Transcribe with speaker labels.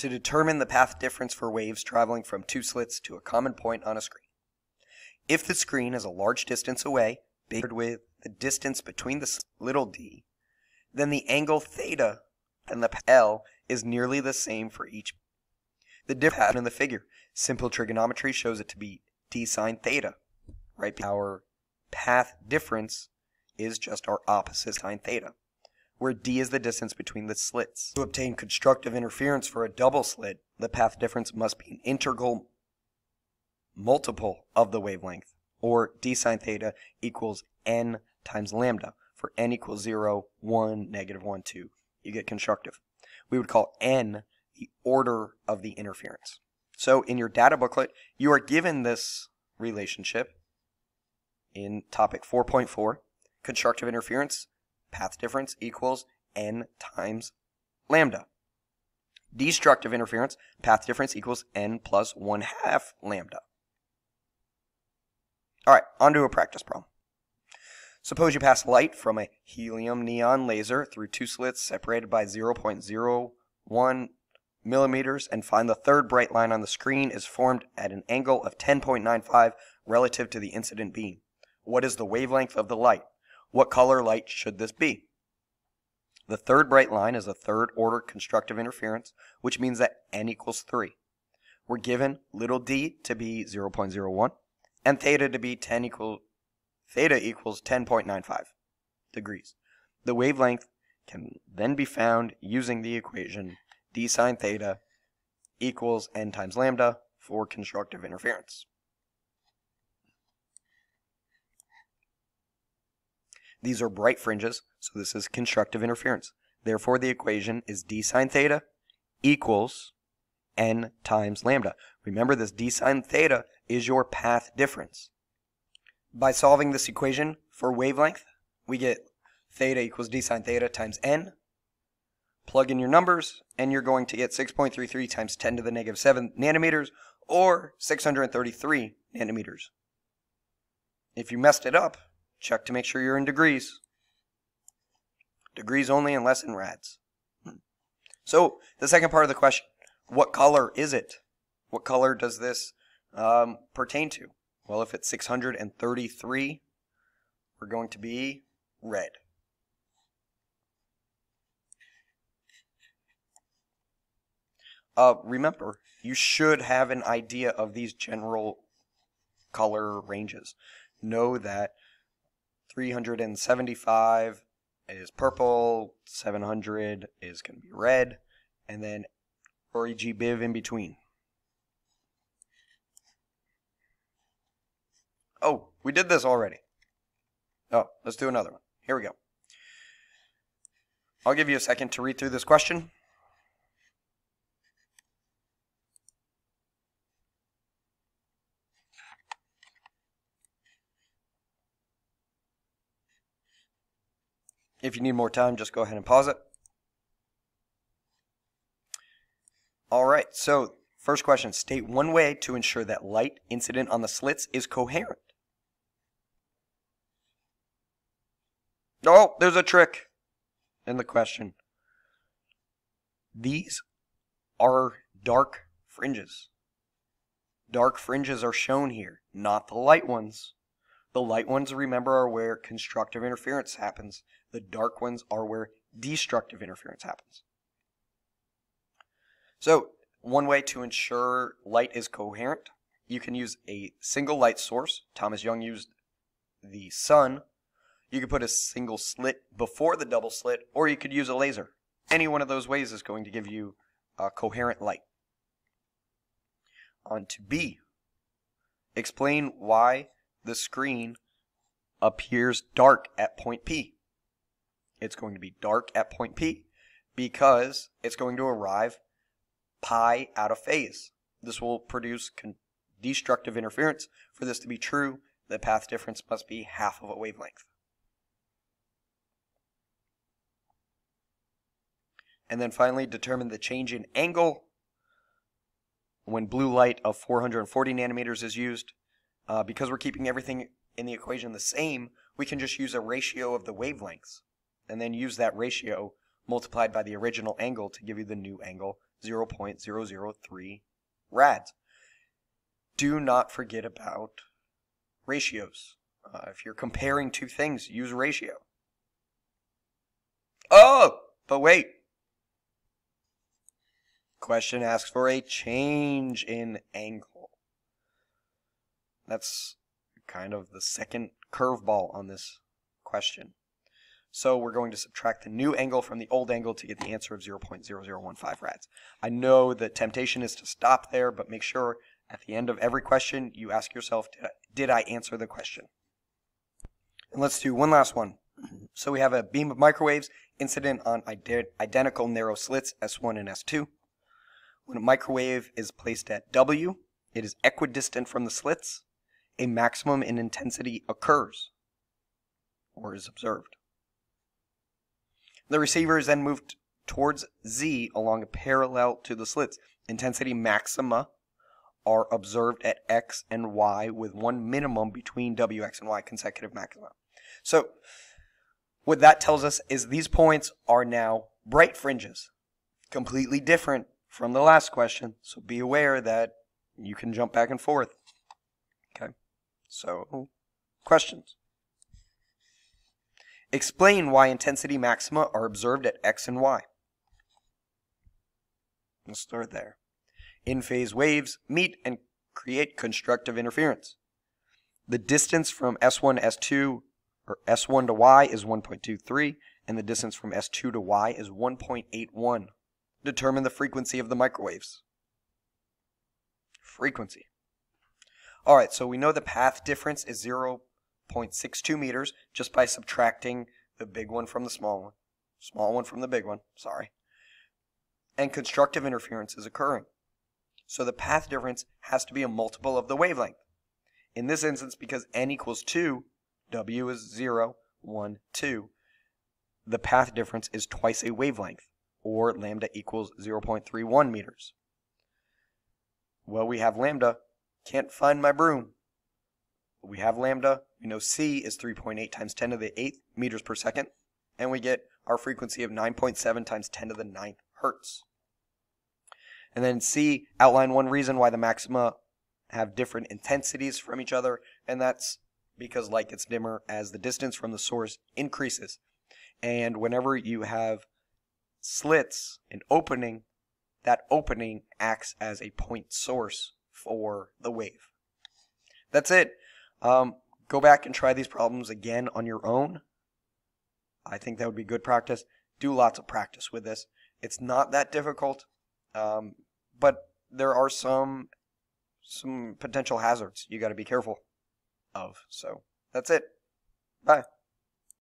Speaker 1: to determine the path difference for waves traveling from two slits to a common point on a screen. If the screen is a large distance away, bigger with the distance between the little d, then the angle theta and the L is nearly the same for each. The difference in the figure, simple trigonometry shows it to be d sine theta, right? Our path difference is just our opposite sine theta, where d is the distance between the slits. To obtain constructive interference for a double slit, the path difference must be an integral multiple of the wavelength, or d sine theta equals n times lambda, for n equals 0, 1, negative 1, 2. You get constructive. We would call n the order of the interference. So in your data booklet, you are given this relationship in topic 4.4, constructive interference, path difference equals n times lambda. Destructive interference, path difference equals n plus 1 half lambda. All right, on to a practice problem. Suppose you pass light from a helium neon laser through two slits separated by 0.01 millimeters and find the third bright line on the screen is formed at an angle of 10.95 relative to the incident beam. What is the wavelength of the light? What color light should this be? The third bright line is a third order constructive interference, which means that n equals 3. We're given little d to be 0.01 and theta to be 10 equal theta equals 10.95 degrees. The wavelength can then be found using the equation d sine theta equals n times lambda for constructive interference. These are bright fringes, so this is constructive interference. Therefore, the equation is d sine theta equals n times lambda. Remember, this d sine theta is your path difference. By solving this equation for wavelength, we get theta equals d sine theta times n. Plug in your numbers, and you're going to get 6.33 times 10 to the negative 7 nanometers, or 633 nanometers. If you messed it up, check to make sure you're in degrees. Degrees only unless in rads. So, the second part of the question, what color is it? What color does this um, pertain to? Well, if it's 633, we're going to be red. Uh, remember, you should have an idea of these general color ranges. Know that 375 is purple, 700 is going to be red, and then REG BIV in between. Oh, we did this already. Oh, let's do another one. Here we go. I'll give you a second to read through this question. If you need more time, just go ahead and pause it. All right, so first question state one way to ensure that light incident on the slits is coherent. Oh, there's a trick in the question. These are dark fringes. Dark fringes are shown here, not the light ones. The light ones, remember, are where constructive interference happens. The dark ones are where destructive interference happens. So, one way to ensure light is coherent, you can use a single light source. Thomas Young used the sun. You could put a single slit before the double slit, or you could use a laser. Any one of those ways is going to give you a coherent light. On to B. Explain why the screen appears dark at point P. It's going to be dark at point P because it's going to arrive pi out of phase. This will produce destructive interference. For this to be true, the path difference must be half of a wavelength. And then finally, determine the change in angle when blue light of 440 nanometers is used. Uh, because we're keeping everything in the equation the same, we can just use a ratio of the wavelengths and then use that ratio multiplied by the original angle to give you the new angle 0.003 rads. Do not forget about ratios. Uh, if you're comparing two things, use ratio. Oh, but wait. Question asks for a change in angle. That's kind of the second curveball on this question. So we're going to subtract the new angle from the old angle to get the answer of 0.0015 rads. I know the temptation is to stop there, but make sure at the end of every question you ask yourself, did I, did I answer the question? And let's do one last one. So we have a beam of microwaves incident on identical narrow slits S1 and S2. When a microwave is placed at W, it is equidistant from the slits. A maximum in intensity occurs or is observed. The receiver is then moved towards Z along a parallel to the slits. Intensity maxima are observed at X and Y with one minimum between WX and Y consecutive maxima. So what that tells us is these points are now bright fringes, completely different from the last question. So be aware that you can jump back and forth. So questions. Explain why intensity maxima are observed at x and y. Let's start there. In-phase waves meet and create constructive interference. The distance from S1 to S2 or S1 to Y is 1.23 and the distance from S2 to Y is 1.81. Determine the frequency of the microwaves. Frequency. All right, so we know the path difference is 0 0.62 meters just by subtracting the big one from the small one. Small one from the big one, sorry. And constructive interference is occurring. So the path difference has to be a multiple of the wavelength. In this instance, because n equals 2, w is 0, 1, 2, the path difference is twice a wavelength, or lambda equals 0.31 meters. Well, we have lambda. Can't find my broom. We have lambda. We know c is 3.8 times 10 to the 8th meters per second. And we get our frequency of 9.7 times 10 to the 9th hertz. And then C, outline one reason why the maxima have different intensities from each other, and that's because light gets dimmer as the distance from the source increases. And whenever you have slits, an opening, that opening acts as a point source for the wave. That's it. Um, go back and try these problems again on your own. I think that would be good practice. Do lots of practice with this. It's not that difficult, um, but there are some some potential hazards you got to be careful of. So that's it. Bye.